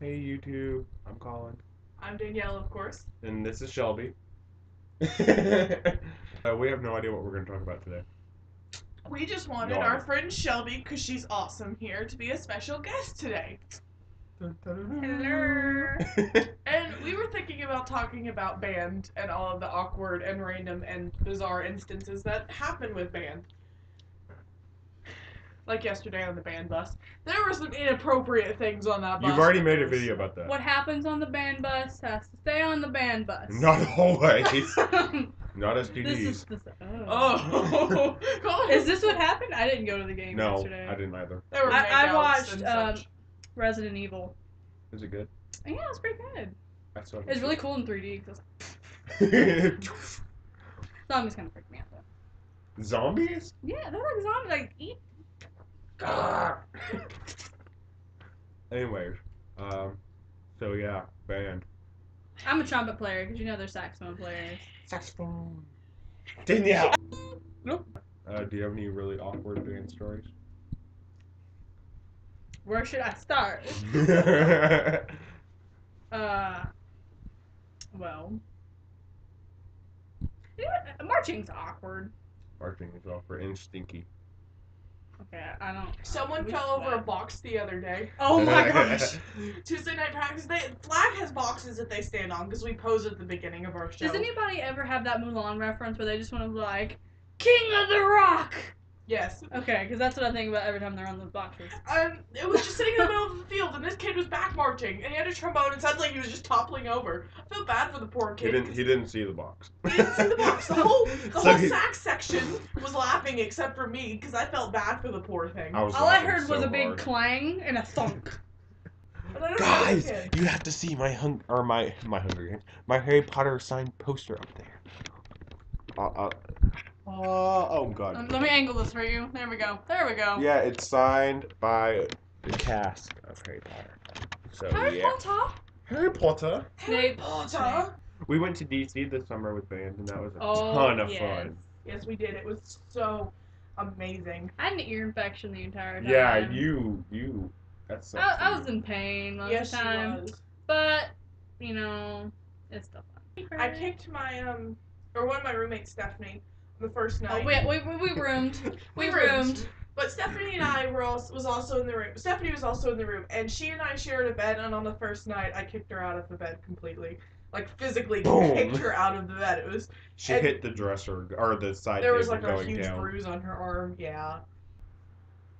Hey YouTube, I'm Colin, I'm Danielle, of course. and this is Shelby. uh, we have no idea what we're going to talk about today. We just wanted No our friend Shelby, because she's awesome here, to be a special guest today. Hello. And we were thinking about talking about band and all of the awkward and random and bizarre instances that happen with band. Like yesterday on the band bus. There were some inappropriate things on that bus. You've already made a video about that. What happens on the band bus has to stay on the band bus. Not always. Not this STDs. is this, oh. Oh. Is this what happened? I didn't go to the game no, yesterday. I didn't either. There were I- I watched, um. Resident Evil. Is it good? Yeah, it was pretty good. I saw It was really cool in 3D. 'cause really zombies kind of freaked me out though. Zombies? Yeah, they're like zombies. Like eat. Anyways, um, so yeah, band. I'm a trumpet player because you know they're saxophone players. Saxophone. Danielle. Nope. Uh, do you have any really awkward band stories? Where should I start? Uh, well, you know marching's awkward. Marching is awkward and stinky. Okay, I don't. Someone we fell over a box the other day. Oh my gosh! Tuesday night practice. They flag has boxes that they stand on because we pose at the beginning of our show. Does anybody ever have that Mulan reference where they just want to be like, King of the Rock? Yes. Okay, because that's what I think about every time they're on those boxes. Um, it was just sitting in the middle of the field, and this kid was back marching, and he had a trombone, and suddenly he was just toppling over. I felt bad for the poor kid. He kid. didn't. 'cause He didn't see the box. he didn't see the box. The whole the So whole he- sax section was laughing except for me because I felt bad for the poor thing. I was All I laughing heard was a big hard. clang and a thunk. And I don't know the Guys, you have to see my hung or my my Hunger Games, my Harry Potter signed poster up there. Uh, uh, uh, oh God. Um, Let me angle this for you. There we go. There we go. Yeah, it's signed by the cast of Harry Potter. So Harry yeah, Potter. Harry Potter. Harry Potter. We went to DC this summer with band, and that was a Oh, ton of yes. fun. Yes, we did. It was so amazing. I had an ear infection the entire time. Yeah, you you. That's. I, I was in pain most yes, of the time, was. but you know, it's still fun. I kicked my um, or one of my roommates, Stephanie, the first Oh, night. we, we, we, we roomed. We, We roomed. roomed. But Stephanie and I were also, was also in the room. Stephanie was also in the room, and she and I shared a bed. And on the first night, I kicked her out of the bed completely, like physically Boom. kicked her out of the bed. It was She hit the dresser or the side there table was like a huge down. bruise on her arm. Yeah.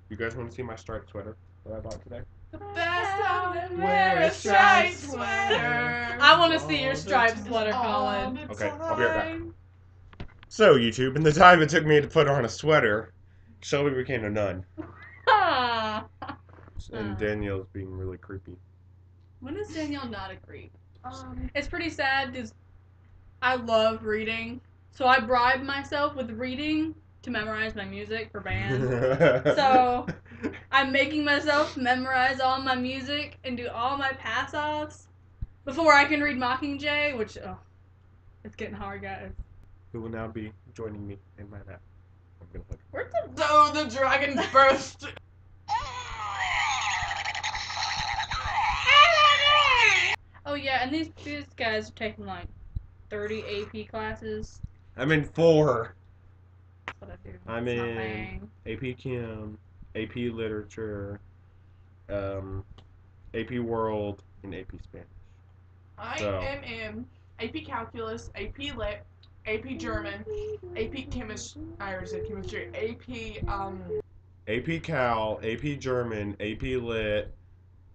You guys want to see my striped sweater that I bought today? The best of them Wear wear a a striped striped sweater. I want to see your All striped sweater, Colin. Okay, I'll be right back. Time. So YouTube, in the time it took me to put on a sweater, Shelby became a nun, Ah. and. Danielle's being really creepy. When is Danielle not a creep? Um, It's pretty sad because I love reading, so I bribe myself with reading to memorize my music for band. So- I'm making myself memorize all my music and do all my pass offs before I can read Mockingjay, which oh, it's getting hard, guys. Who will now be joining me in my nap? I'm gonna hug. Where's the so the dragon burst. Oh yeah, and these these guys are taking like 30 AP classes. I'm in four. That's what I do. I'm It's in- AP Chem, AP Literature, um, AP World, and AP Spanish. I So- am in AP Calculus, AP Lit, AP German, AP Chemistry. I already said chemistry. AP um. AP Cal, AP German, AP Lit,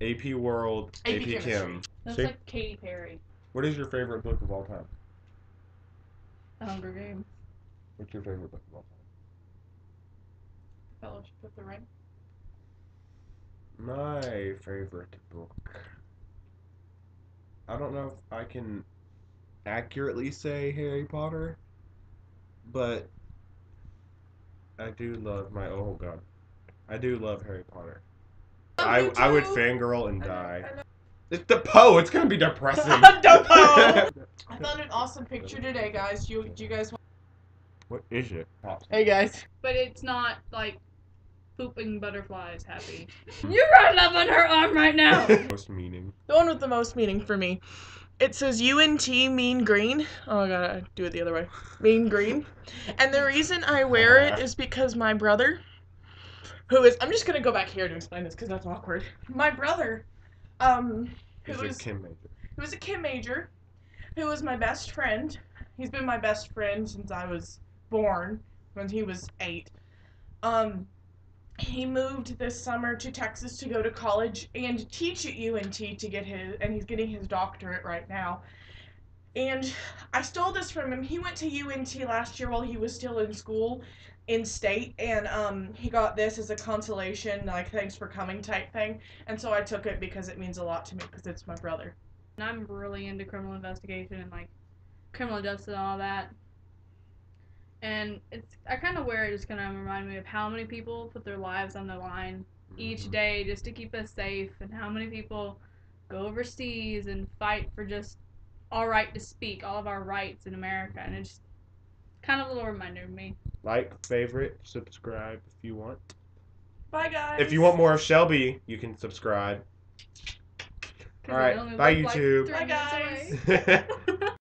AP World, AP AP, Chem. Chemistry. That's See? like Katy Perry, What is your favorite book of all time? The Hunger Games, What's your favorite book of all time? Fellowship of the Ring. time? My favorite book. I don't know if I can accurately say Harry Potter, but I do love my oh god. I do love Harry Potter. Oh, I I would fangirl and I know, die. I know. It's the Poe. It's gonna be depressing. The Poe. I found an awesome picture today, guys. You, do you guys want? what is it? Hey guys. but it's not like pooping butterflies happy. You're right up on her arm right now. Most meaning. The one with the most meaning for me. It says UNT mean green. Oh, I gotta do it the other way. Mean green. And the reason I wear it is because my brother, who is, I'm just gonna go back here to explain this because that's awkward. My brother, um, who a Chem major. who is a Chem major, who was my best friend. He's been my best friend since I was born, when he was eight. Um, he moved this summer to Texas to go to college and teach at UNT to get his, and he's getting his doctorate right now. And I stole this from him. He went to UNT last year while he was still in school in state and um he got this as a consolation like thanks for coming type thing and so i took it because it means a lot to me because it's my brother And I'm really into criminal investigation and like criminal justice and all that. And it's I kind of wear it just kind of remind me of how many people put their lives on the line each Mhm. day just to keep us safe, and how many people go overseas and fight for just our right to speak, all of our rights in America, and it's kind of a little reminder of me. Like, favorite, subscribe if you want. bye guys If you want more of Shelby, you can subscribe. All I right, only bye, live, like, YouTube. Bye, guys. away.